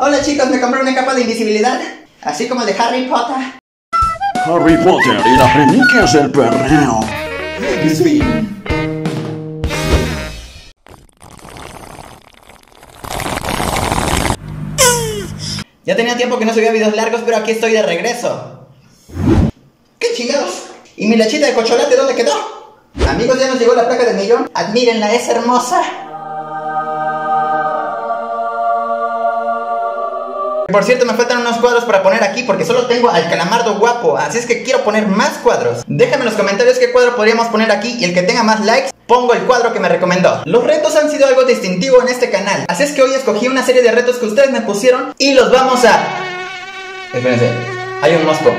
Hola chicos, me compré una capa de invisibilidad, así como de Harry Potter. Harry Potter y las reliquias del perreo. Ya tenía tiempo que no subía videos largos, pero aquí estoy de regreso. ¿Qué chingados? ¿Y mi lechita de cocholate dónde quedó? Amigos, ya nos llegó la placa del millón. Admírenla, es hermosa. Por cierto, me faltan unos cuadros para poner aquí porque solo tengo al calamardo guapo, así es que quiero poner más cuadros. Déjame en los comentarios qué cuadro podríamos poner aquí y el que tenga más likes, pongo el cuadro que me recomendó. Los retos han sido algo distintivo en este canal, así es que hoy escogí una serie de retos que ustedes me pusieron y los vamos a... Espérense, hay un mosco.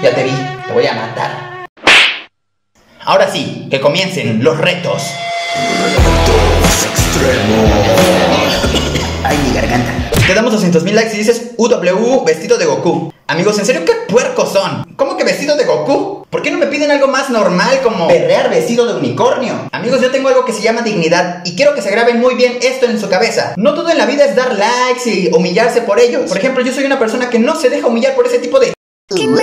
Ya te vi, te voy a matar. Ahora sí, que comiencen los retos. Ay, mi garganta. Te damos 200 mil likes y dices UW vestido de Goku. Amigos, ¿en serio qué puercos son? ¿Cómo que vestido de Goku? ¿Por qué no me piden algo más normal como perrear vestido de unicornio? Amigos, yo tengo algo que se llama dignidad y quiero que se graben muy bien esto en su cabeza. No todo en la vida es dar likes y humillarse por ellos. Por ejemplo, yo soy una persona que no se deja humillar por ese tipo de 君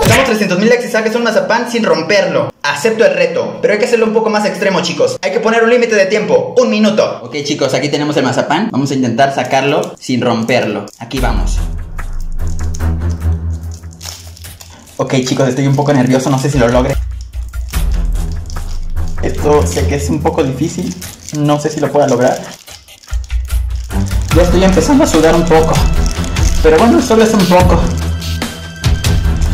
Estamos 300 mil likes y saques un mazapán sin romperlo. Acepto el reto, pero hay que hacerlo un poco más extremo, chicos. Hay que poner un límite de tiempo, un minuto. Ok, chicos, aquí tenemos el mazapán. Vamos a intentar sacarlo sin romperlo. Aquí vamos. Ok, chicos, estoy un poco nervioso, no sé si lo logre. Esto sé que es un poco difícil, no sé si lo pueda lograr. Ya estoy empezando a sudar un poco. Pero bueno, solo es un poco.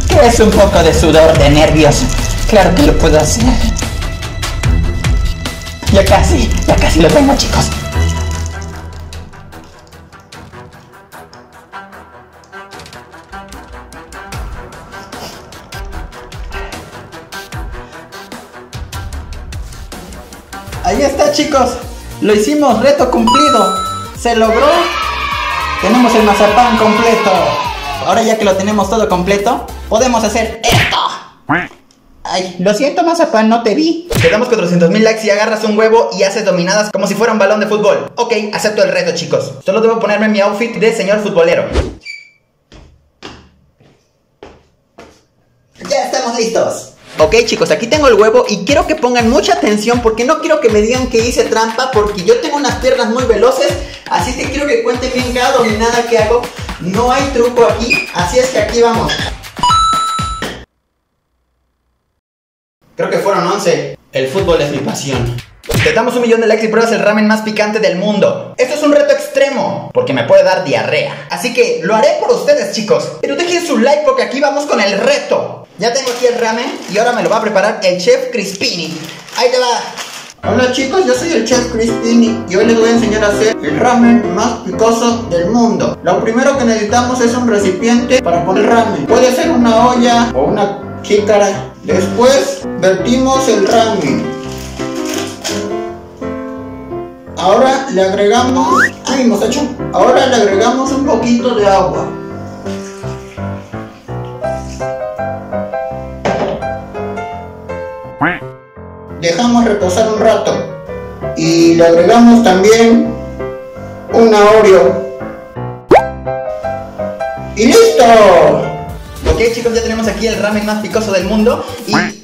¿Qué es un poco de sudor de nervios? Claro que lo puedo hacer. Ya casi, ya casi lo tengo, chicos. Ahí está, chicos. Lo hicimos, reto cumplido. Se logró. Tenemos el mazapán completo. Ahora ya que lo tenemos todo completo, podemos hacer esto. Ay, lo siento mazapán, no te vi. Te damos 400 mil likes y agarras un huevo y haces dominadas como si fuera un balón de fútbol. Ok, acepto el reto, chicos. Solo debo ponerme mi outfit de señor futbolero. Ya estamos listos. Ok chicos, aquí tengo el huevo y quiero que pongan mucha atención porque no quiero que me digan que hice trampa porque yo tengo unas piernas muy veloces, así que quiero que cuenten bien cada dominada que hago. No hay truco aquí, así es que aquí vamos. Creo que fueron 11. El fútbol es mi pasión. Te damos un millón de likes y pruebas el ramen más picante del mundo. Esto es un reto extremo, porque me puede dar diarrea. Así que lo haré por ustedes, chicos. Pero dejen su like porque aquí vamos con el reto. Ya tengo aquí el ramen y ahora me lo va a preparar el chef Crispini. Ahí te va. Hola chicos, yo soy el chef Crispini y hoy les voy a enseñar a hacer el ramen más picoso del mundo. Lo primero que necesitamos es un recipiente para poner ramen. Puede ser una olla o una jícara. Después vertimos el ramen. Ahora le agregamos, ay muchacho, ahora le agregamos un poquito de agua. Dejamos reposar un rato y le agregamos también una Oreo. ¡Y listo! Ok chicos, ya tenemos aquí el ramen más picoso del mundo y...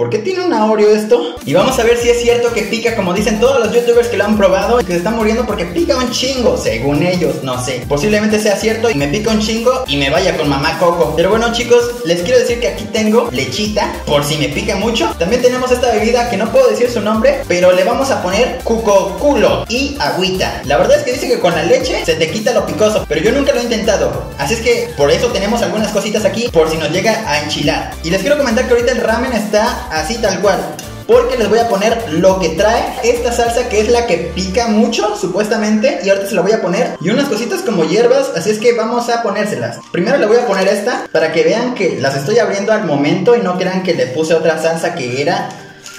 ¿Por qué tiene una Oreo esto? Y vamos a ver si es cierto que pica como dicen todos los youtubers que lo han probado que se están muriendo porque pica un chingo, según ellos, no sé. Posiblemente sea cierto y me pica un chingo y me vaya con mamá Coco. Pero bueno chicos, les quiero decir que aquí tengo lechita, por si me pica mucho. También tenemos esta bebida que no puedo decir su nombre, pero le vamos a poner cuco culo y agüita. La verdad es que dice que con la leche se te quita lo picoso, pero yo nunca lo he intentado. Así es que por eso tenemos algunas cositas aquí, por si nos llega a enchilar. Y les quiero comentar que ahorita el ramen está así tal cual. Porque les voy a poner lo que trae esta salsa que es la que pica mucho, supuestamente. Y ahorita se la voy a poner. Y unas cositas como hierbas, así es que vamos a ponérselas. Primero le voy a poner esta para que vean que las estoy abriendo al momento y no crean que le puse otra salsa que era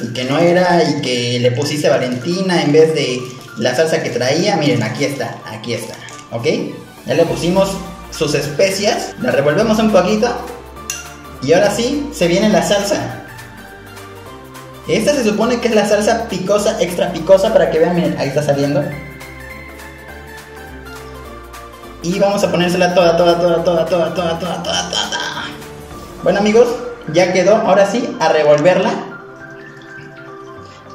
y que no era y que le pusiste Valentina en vez de la salsa que traía. Miren, aquí está, aquí está. ¿Ok? Ya le pusimos sus especias. La revolvemos un poquito. Y ahora sí, se viene la salsa. Esta se supone que es la salsa picosa, extra picosa, para que vean, miren, ahí está saliendo. Y vamos a ponérsela toda, toda, toda, toda, toda, toda, toda, toda, toda. Bueno amigos, ya quedó, ahora sí, a revolverla.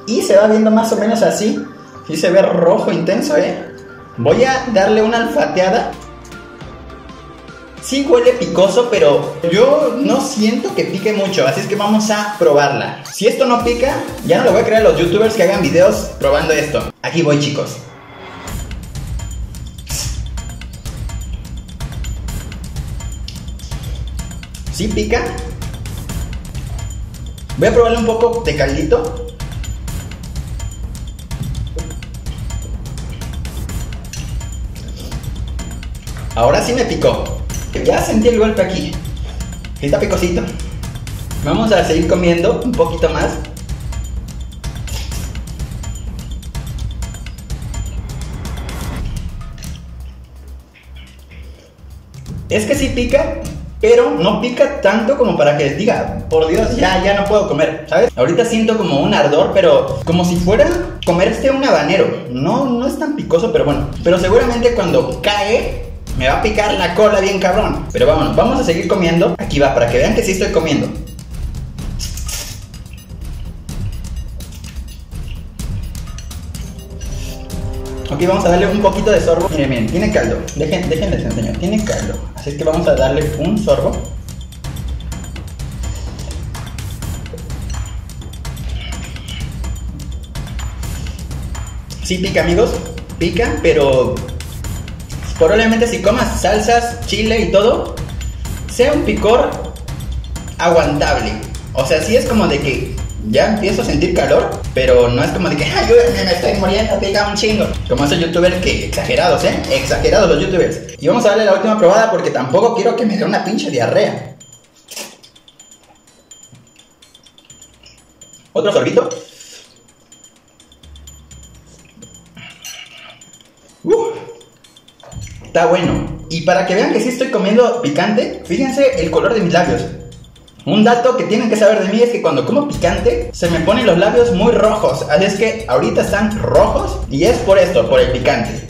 Y se va viendo más o menos así. Y se ve rojo intenso, eh. Voy a darle una alfateada Sí huele picoso, pero yo no siento que pique mucho, así es que vamos a probarla. Si esto no pica, ya no le voy a creer a los youtubers que hagan videos probando esto. Aquí voy chicos. Sí pica. Voy a probarle un poco de caldito. Ahora sí me picó. Ya sentí el golpe aquí. Está picosito. Vamos a seguir comiendo un poquito más. Es que sí pica, pero no pica tanto como para que diga, por Dios, ya, ya no puedo comer, ¿sabes? Ahorita siento como un ardor, pero como si fuera comerse un habanero. No, no es tan picoso, pero bueno. Pero seguramente cuando cae, me va a picar la cola bien cabrón. Pero vámonos, vamos a seguir comiendo. Aquí va, para que vean que sí estoy comiendo. Ok, vamos a darle un poquito de sorbo. Miren, miren, tiene caldo. Dejen, déjenles enseño. Tiene caldo. Así es que vamos a darle un sorbo. Sí pica, amigos. Pica, pero probablemente si comas salsas, chile y todo, sea un picor aguantable. O sea, sí es como de que ya empiezo a sentir calor, pero no es como de que, ayúdenme, me estoy muriendo, pica un chingo. Como esos youtubers que, exagerados, ¿eh? Exagerados los youtubers. Y vamos a darle la última probada porque tampoco quiero que me dé una pinche diarrea. Otro sorbito. Está bueno. Y para que vean que sí estoy comiendo picante, fíjense el color de mis labios. Un dato que tienen que saber de mí es que cuando como picante se me ponen los labios muy rojos. Así es que ahorita están rojos y es por esto, por el picante.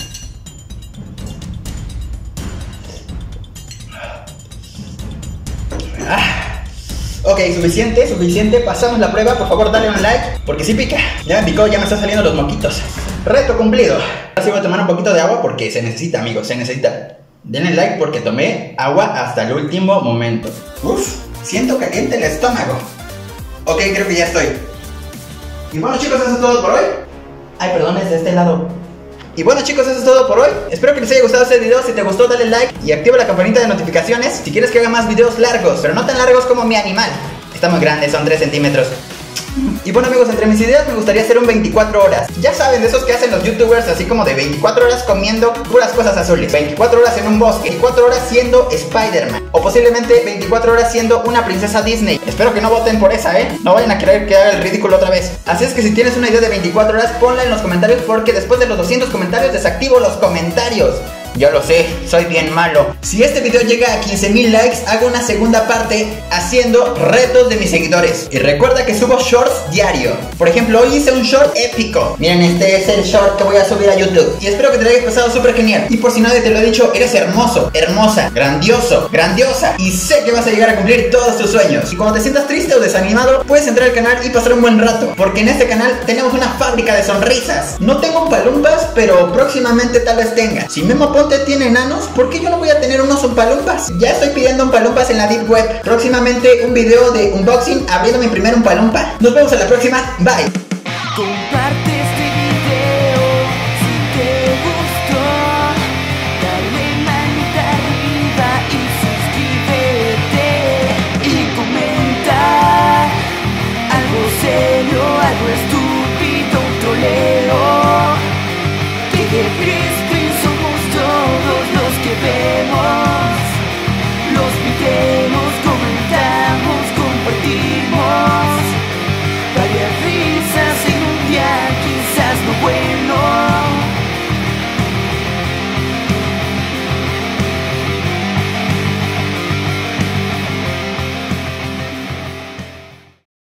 Ah. Ok, suficiente, suficiente. Pasamos la prueba. Por favor, dale un like. Porque si pica. Ya me picó, ya me están saliendo los moquitos. Reto cumplido. Ahora sí voy a tomar un poquito de agua porque se necesita, amigos. Se necesita. Denle like porque tomé agua hasta el último momento. Uf, siento caliente el estómago. Ok, creo que ya estoy. Y bueno, chicos, eso es todo por hoy. Ay, perdón, es de este lado. Y bueno chicos, eso es todo por hoy. Espero que les haya gustado este video. Si te gustó, dale like y activa la campanita de notificaciones si quieres que haga más videos largos, pero no tan largos como mi animal. Está muy grande, son 3 centímetros. Y bueno amigos, entre mis ideas me gustaría hacer un 24 horas. Ya saben, de esos que hacen los youtubers así como de 24 horas comiendo puras cosas azules. 24 horas en un bosque, 24 horas siendo Spider-Man. O posiblemente 24 horas siendo una princesa Disney. Espero que no voten por esa, ¿eh? No vayan a querer que haga el ridículo otra vez. Así es que si tienes una idea de 24 horas, ponla en los comentarios Porque después de los 200 comentarios desactivo los comentarios yo lo sé, soy bien malo. Si este video llega a 15.000 likes, hago una segunda parte haciendo retos de mis seguidores. Y recuerda que subo shorts diario. Por ejemplo, hoy hice un short épico. Miren, este es el short que voy a subir a YouTube. Y espero que te lo hayas pasado súper genial. Y por si nadie te lo ha dicho, eres hermoso, hermosa, grandioso, grandiosa. Y sé que vas a llegar a cumplir todos tus sueños. Y cuando te sientas triste o desanimado, puedes entrar al canal y pasar un buen rato. Porque en este canal tenemos una fábrica de sonrisas. No tengo palumpas, pero próximamente tal vez tenga. Si Memo Ponte tiene enanos, ¿por qué yo no voy a tener unos palumpas? Ya estoy pidiendo un palumpas en la Deep Web. Próximamente un video de unboxing abriendo mi primer un palumpa. Nos vemos en la próxima. Bye.